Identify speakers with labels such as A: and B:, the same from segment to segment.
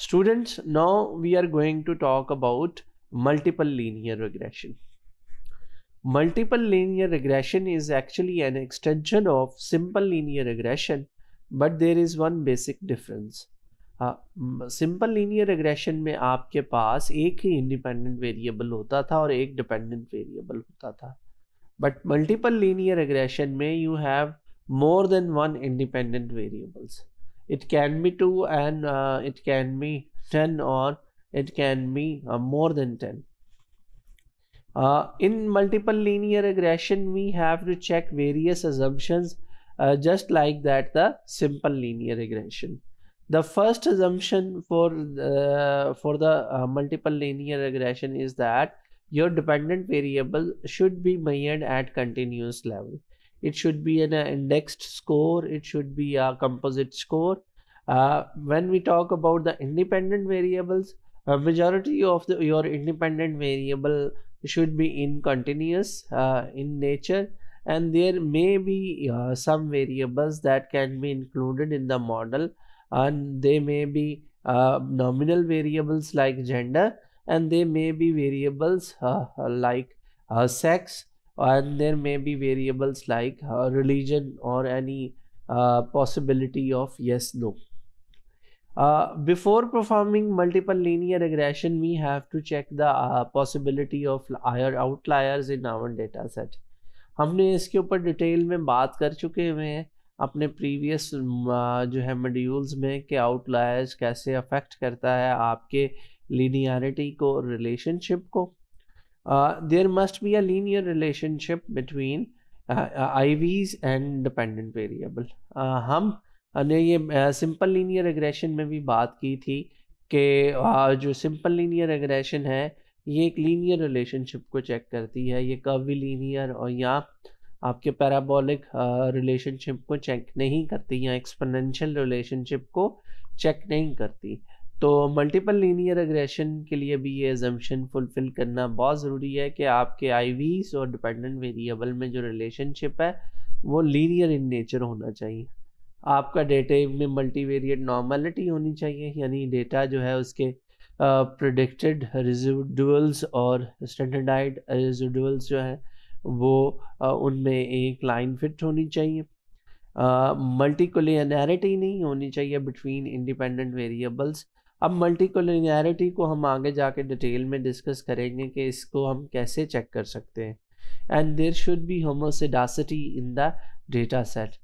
A: Students, now we are going to talk about multiple linear regression. Multiple linear regression is actually an extension of simple linear regression, but there is one basic difference. Simple linear regression में आपके पास एक ही independent variable होता था और एक dependent variable होता था but multiple linear regression में you have more than one independent variables it can be 2 and uh, it can be 10 or it can be uh, more than 10 uh, in multiple linear regression we have to check various assumptions uh, just like that the simple linear regression. The first assumption for uh, for the uh, multiple linear regression is that your dependent variable should be measured at continuous level it should be an indexed score. It should be a composite score. Uh, when we talk about the independent variables a majority of the your independent variable should be in continuous uh, in nature. And there may be uh, some variables that can be included in the model. And they may be uh, nominal variables like gender. And they may be variables uh, like uh, sex and there may be variables like religion और any possibility of yes no before performing multiple linear regression we have to check the possibility of uh outliers in our data set हमने इसके ऊपर detail में बात कर चुके हुए हैं अपने प्रीवियस uh, जो है मड्यूल्स में कि आउटलायर्स कैसे अफेक्ट करता है आपके लीनियरिटी को रिलेशनशिप को। Uh, there must be a linear relationship between uh, uh, IVs and dependent uh, हम ने ये सिंपल लीनियर एग्रेशन में भी बात की थी कि जो सिंपल लीनियर एग्रेशन है ये एक लीनियर रिलेशनशिप को चेक करती है। ये कभी लीनियर और या आपके पैराबोलिक रिलेशनशिप को चेक नहीं करती या एक्सपोनेंशियल रिलेशनशिप को चेक नहीं करती। तो मल्टीपल लीनियर एग्रेशन के लिए भी ये एजम्पन फुलफ़िल करना बहुत ज़रूरी है कि आपके आईवीज और डिपेंडेंट वेरिएबल में जो रिलेशनशिप है वो लीनियर इन नेचर होना चाहिए। आपका डेटा में मल्टीवेरिएट नॉर्मलिटी होनी चाहिए यानी डेटा जो है उसके प्रोडिक्टेड रिजिडुअल्स और स्टैंडर्डाइड रिजिडुअल्स जो है वो uh, उनमें एक लाइन फिट होनी चाहिए। मल्टीकुलियनैरिटी uh, नहीं होनी चाहिए बिटवीन इंडिपेंडेंट वेरिएबल्स अब मल्टीकोलिनियरिटी को हम आगे जाके डिटेल में डिस्कस करेंगे कि इसको हम कैसे चेक कर सकते हैं। And there should be homoscedasticity in the data set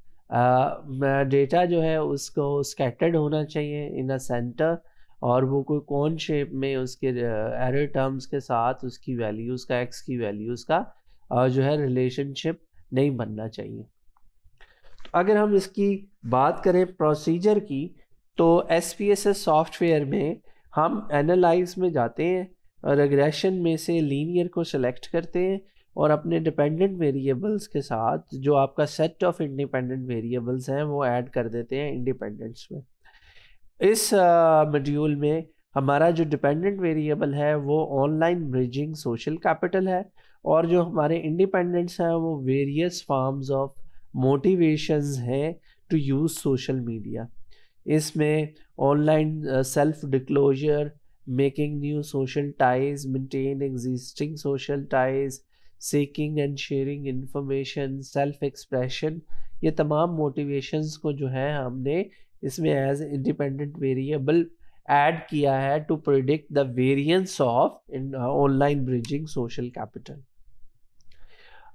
A: data जो है उसको स्कैटर्ड होना चाहिए इन अ सेंटर और वो कोई कौन शेप में उसके एरर टर्म्स के साथ उसकी वैल्यूज़ का एक्स की वैल्यूज़ का uh, जो है रिलेशनशिप नहीं बनना चाहिए। तो अगर हम इसकी बात करें प्रोसीजर की तो S P S S software में हम एनालाइज में जाते हैं रेग्रेशन में से लीनियर को सिलेक्ट करते हैं और अपने डिपेंडेंट वेरिएबल्स के साथ जो आपका सेट ऑफ़ इंडिपेंडेंट वेरिएबल्स हैं वो ऐड कर देते हैं इंडिपेंडेंट्स में। इस मॉड्यूल uh, में हमारा जो डिपेंडेंट वेरिएबल है वो ऑनलाइन ब्रिजिंग सोशल कैपिटल है और जो हमारे इंडिपेंडेंट्स हैं वो वेरियस फॉर्म्स ऑफ़ मोटिवेशंस हैं टू यूज़ सोशल मीडिया इसमें online self disclosure making new social ties maintain existing social ties seeking and sharing information self expression ये तमाम मोटिवेशंस को जो है हमने इसमें एज इंडिपेंडेंट वेरिएबल ऐड किया है to predict the variance of online bridging social capital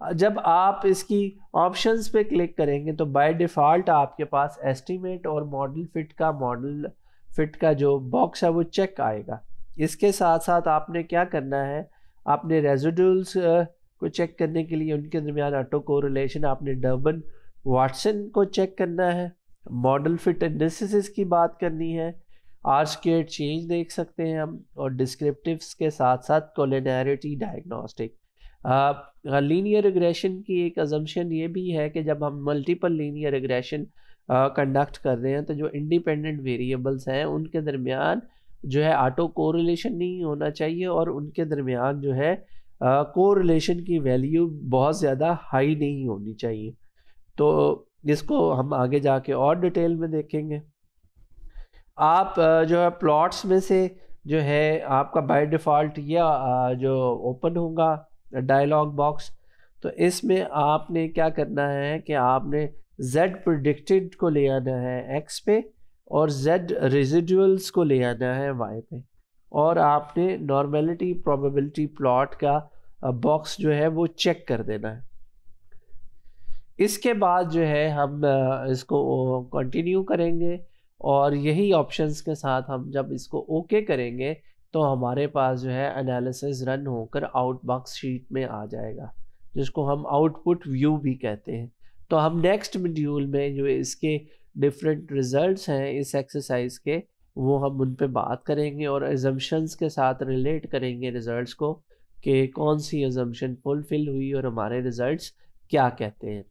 A: जब आप इसकी ऑप्शंस पे क्लिक करेंगे तो बाय डिफ़ॉल्ट आपके पास एस्टीमेट और मॉडल फिट का मॉडल फिट का जो बॉक्स है, वो चेक आएगा। इसके साथ साथ आपने क्या करना है, आपने रेजिडुअल्स को चेक करने के लिए उनके दरमियान ऑटो कोरिलेशन आपने डर्बन वाटसन को चेक करना है। मॉडल फिट एनालिसिस की बात करनी है। आर स्केट चेंज देख सकते हैं हम और डिस्क्रिप्टिव्स के साथ साथ कोलिनैरिटी डायग्नोस्टिक लीनियर रिग्रेशन की एक अजम्पन ये भी है कि जब हम मल्टीपल लीनियर रिग्रेशन कंडक्ट कर रहे हैं तो जो इंडिपेंडेंट वेरिएबल्स हैं, उनके दरमियान जो है ऑटो कोरिलेशन नहीं होना चाहिए और उनके दरमियान जो है कोरिलेशन की वैल्यू बहुत ज़्यादा हाई नहीं होनी चाहिए। तो इसको हम आगे जाके और डिटेल में देखेंगे। आप जो है प्लॉट्स में से जो है आपका बाय डिफ़ॉल्ट या जो ओपन होगा डायलॉग बॉक्स तो इसमें आपने क्या करना है कि आपने z प्रिडिक्टेड को ले आना है x पे और z रेजिडुअल्स को ले आना है y पे। और आपने नॉर्मेलिटी प्रोबेबिलिटी प्लॉट का बॉक्स जो है वो चेक कर देना है। इसके बाद जो है हम इसको कंटिन्यू करेंगे और यही ऑप्शंस के साथ हम जब इसको ओके okay करेंगे तो हमारे पास जो है एनालिसिस रन होकर आउटबॉक्स शीट में आ जाएगा, जिसको हम आउटपुट व्यू भी कहते हैं। तो हम नेक्स्ट मॉड्यूल में जो इसके डिफरेंट रिजल्ट्स हैं, इस एक्सरसाइज के, वो हम उन पे बात करेंगे और एजम्पन्स के साथ रिलेट करेंगे रिजल्ट्स को कि कौन सी एजम्पन फुलफ़िल हुई और हमारे रिजल्ट्स क्या कहते हैं।